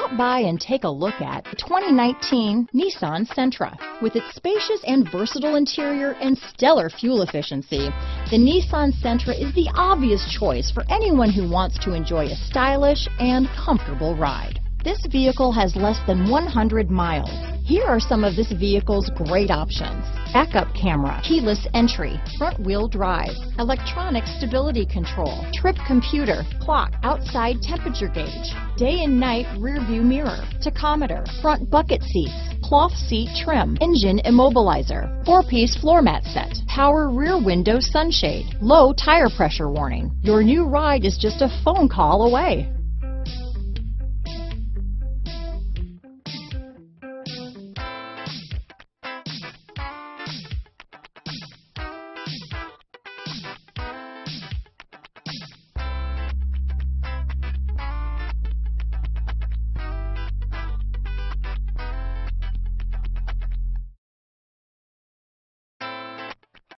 Stop by and take a look at the 2019 Nissan Sentra. With its spacious and versatile interior and stellar fuel efficiency, the Nissan Sentra is the obvious choice for anyone who wants to enjoy a stylish and comfortable ride. This vehicle has less than 100 miles. Here are some of this vehicle's great options. Backup camera, keyless entry, front wheel drive, electronic stability control, trip computer, clock, outside temperature gauge, day and night rear view mirror, tachometer, front bucket seats, cloth seat trim, engine immobilizer, four-piece floor mat set, power rear window sunshade, low tire pressure warning. Your new ride is just a phone call away.